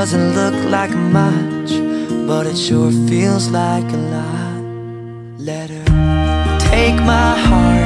Doesn't look like much, but it sure feels like a lot. Let her take my heart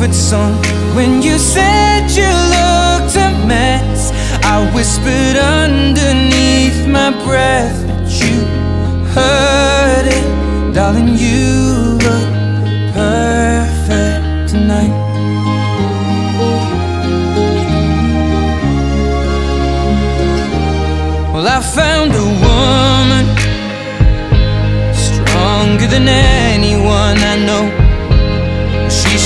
favorite song. When you said you looked a mess I whispered underneath my breath But you heard it. Darling, you look perfect tonight. Well, I found a woman Stronger than anyone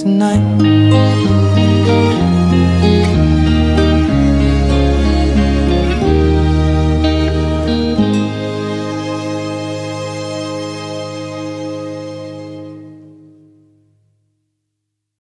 tonight.